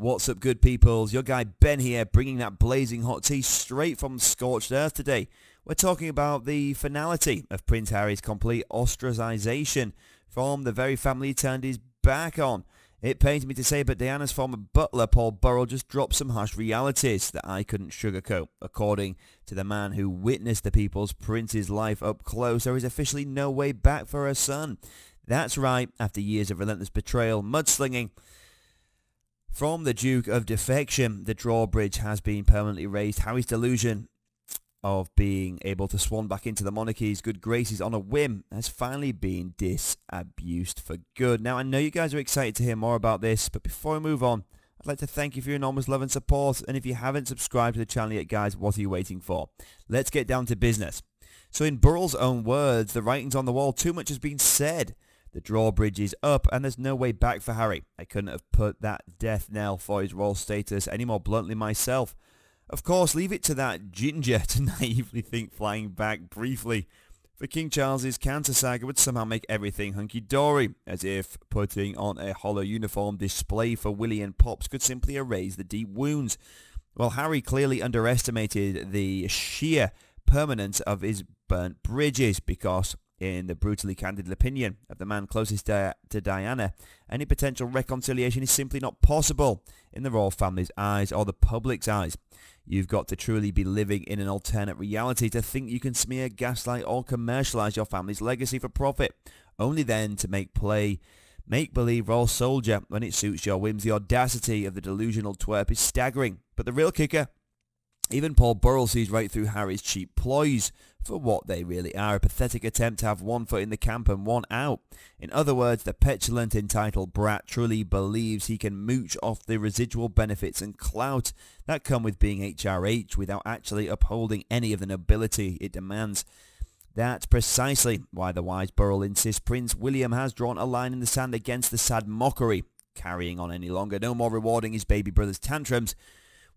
What's up good peoples? Your guy Ben here bringing that blazing hot tea straight from scorched earth today. We're talking about the finality of Prince Harry's complete ostracization from the very family he turned his back on. It pains me to say, but Diana's former butler, Paul Burrell, just dropped some harsh realities that I couldn't sugarcoat. According to the man who witnessed the people's prince's life up close, there is officially no way back for her son. That's right, after years of relentless betrayal, mudslinging, from the Duke of Defection, the drawbridge has been permanently raised. Harry's delusion of being able to swan back into the monarchy's good graces on a whim has finally been disabused for good. Now, I know you guys are excited to hear more about this, but before I move on, I'd like to thank you for your enormous love and support. And if you haven't subscribed to the channel yet, guys, what are you waiting for? Let's get down to business. So in Burrell's own words, the writing's on the wall, too much has been said. The drawbridge is up and there's no way back for Harry. I couldn't have put that death knell for his royal status any more bluntly myself. Of course, leave it to that ginger to naively think flying back briefly for King Charles's cancer saga would somehow make everything hunky-dory, as if putting on a hollow uniform display for Willie and Pops could simply erase the deep wounds. Well, Harry clearly underestimated the sheer permanence of his burnt bridges because in the brutally candid opinion of the man closest to, to Diana, any potential reconciliation is simply not possible in the royal family's eyes or the public's eyes. You've got to truly be living in an alternate reality to think you can smear, gaslight or commercialize your family's legacy for profit. Only then to make play make-believe royal soldier when it suits your whims. The audacity of the delusional twerp is staggering. But the real kicker even Paul Burrell sees right through Harry's cheap ploys for what they really are, a pathetic attempt to have one foot in the camp and one out. In other words, the petulant entitled brat truly believes he can mooch off the residual benefits and clout that come with being HRH without actually upholding any of the nobility it demands. That's precisely why the wise Burrell insists Prince William has drawn a line in the sand against the sad mockery carrying on any longer, no more rewarding his baby brother's tantrums,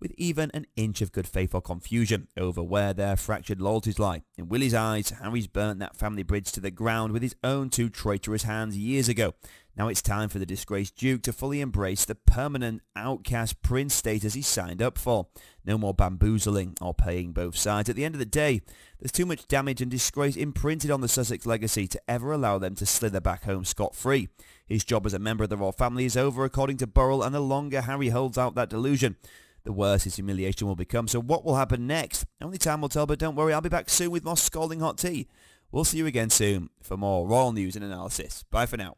with even an inch of good faith or confusion over where their fractured loyalties lie. In Willie's eyes, Harry's burnt that family bridge to the ground with his own two traitorous hands years ago. Now it's time for the disgraced Duke to fully embrace the permanent outcast prince status he signed up for. No more bamboozling or paying both sides. At the end of the day, there's too much damage and disgrace imprinted on the Sussex legacy to ever allow them to slither back home scot-free. His job as a member of the royal family is over according to Burrell and the longer Harry holds out that delusion, the worse his humiliation will become. So what will happen next? Only time will tell, but don't worry, I'll be back soon with more scalding hot tea. We'll see you again soon for more royal news and analysis. Bye for now.